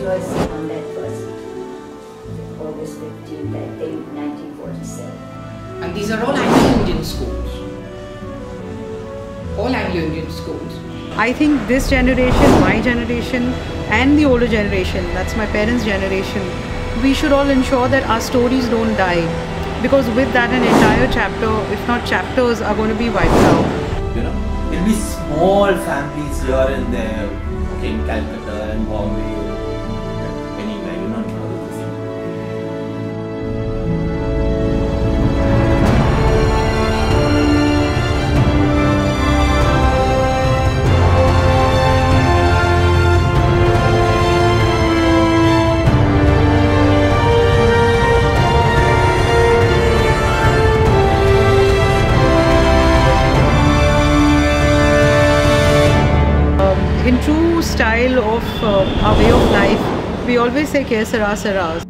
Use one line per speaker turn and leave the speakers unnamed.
Joyce on that first August 15th, I think, 1947.
And these are all Anglo-Indian schools. All Anglo-Indian schools.
I think this generation, my generation, and the older generation, that's my parents' generation, we should all ensure that our stories don't die. Because with that, an entire chapter, if not chapters, are going to be wiped out.
You know, there'll be small families here and there, okay, in Calcutta and Bombay,
in true style of uh, our way of life, we always say Ke Sara Saras.